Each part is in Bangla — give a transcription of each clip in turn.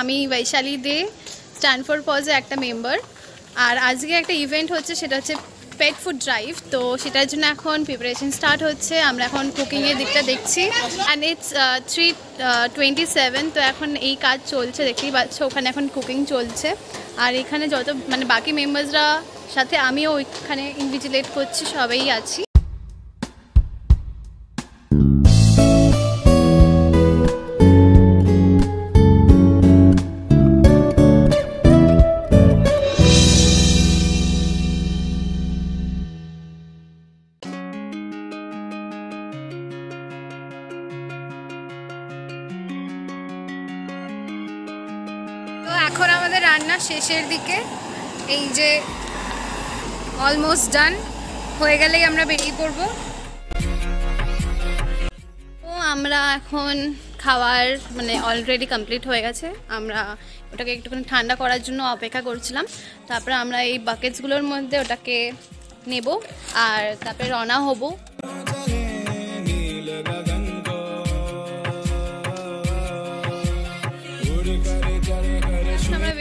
আমি বৈশালী দে স্ট্যান্ডফোর্ড পজে একটা মেম্বার আর আজকে একটা ইভেন্ট হচ্ছে, সেটা হচ্ছে পেট ফুড ড্রাইভ তো সেটার জন্য এখন প্রিপারেশন স্টার্ট হচ্ছে, আমরা এখন কুকিংয়ের দিকটা দেখছি। And it's three twenty seven তো এখন এই কাজ চলছে, দেখতেই পাচ্ছ, ওখানে এখন কুকিং চলছে। আর এখানে যত মানে বাকি মেম্বার্সরা সাথে আমিও ওইখানে ইনভিজিলেট করছি, সবাই আছি। এখন আমাদের রান্না শেষের দিকে। এই যে অলমোস্ট ডান হয়ে গেলেই আমরা বেরিয়ে পড়ব। তো আমরা এখন খাওয়ার মানে অলরেডি কমপ্লিট হয়ে গেছে। আমরা ওটাকে একটুখানি ঠান্ডা করার জন্য অপেক্ষা করছিলাম। তারপরে আমরা এই বাকেটসগুলোর মধ্যে ওটাকে নেব। আর তারপরে রওনা হব।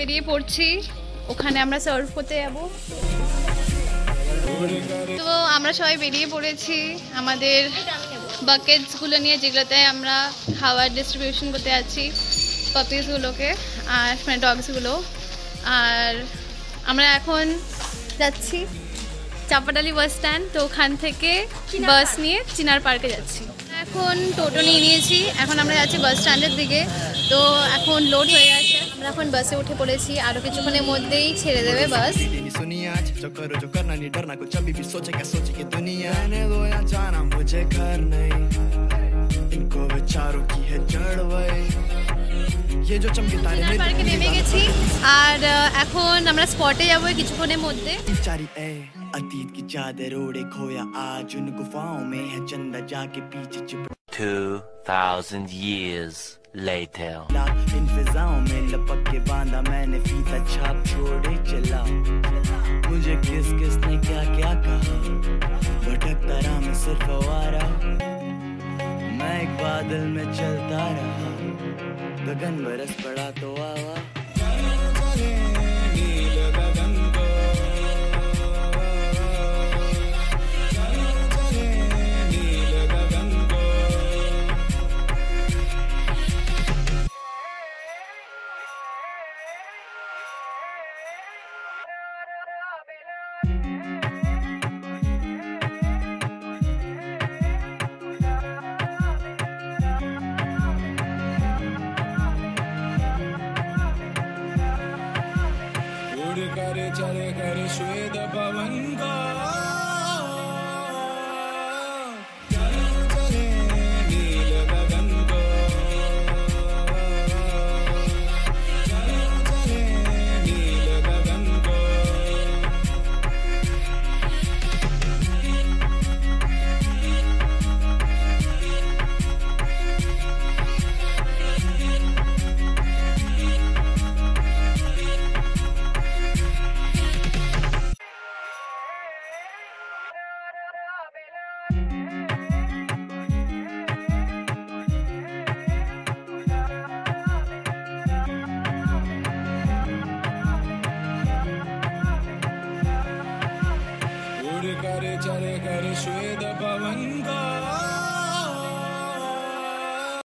বেরিয়ে পড়ছি। ওখানে আমরা সার্ভ করতে যাব। তো আমরা সবাই বেরিয়ে পড়েছি। আমাদের বাকেটসগুলো নিয়ে যেগুলোতে আমরা খাবার ডিস্ট্রিবিউশন করতে আছি পাপিসগুলোকে আর মানে ডগসগুলো আর আমরা এখন যাচ্ছি চাপাডালি বাস স্ট্যান্ড তো ওখান থেকে বাস নিয়ে চিনার পার্কে যাচ্ছি। এখন টোটো নিয়ে নিয়েছি। এখন আমরা যাচ্ছি বাস স্ট্যান্ডের দিকে। তো এখন লোড হয়ে গেছে। আমরা এখন বাসে উঠে পড়েছি আরও কিছুক্ষণের মধ্যেই ছেড়ে দেবে বাস नहीं सुनी आज जो करो जो करना नहीं डरना कुछ अभी भी सोचे क्या सोचे कि दुनिया रहने दो या जाना मुझे घर नहीं इनको विचारों की है जड़ वही ये जो चमके तारे চিনার পার্কে मेरे নেমে গেছি আর আহ, এখন আমরা স্পটে যাবো এই কিছুক্ষণের মধ্যে चारी ए अतीत की चादर ओढ़े खोया आज उन गुफाओं में है चंदा जाके पीछे चुप 2,000 years later. इन फिजाओं में लपक के बांधा मैंने फीता छाप छोड़े, चला। मुझे किस किसने क्या क्या कहा? भटकता रहा मैं सिर्फ़ आवारा मैं एक बादल में चलता रहा। गगन बरस पड़ा तो आवा। true. रे चरे कर श्वेत भवङ्ग